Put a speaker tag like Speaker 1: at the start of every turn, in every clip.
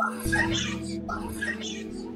Speaker 1: Perfection. Perfection.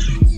Speaker 1: Thank you.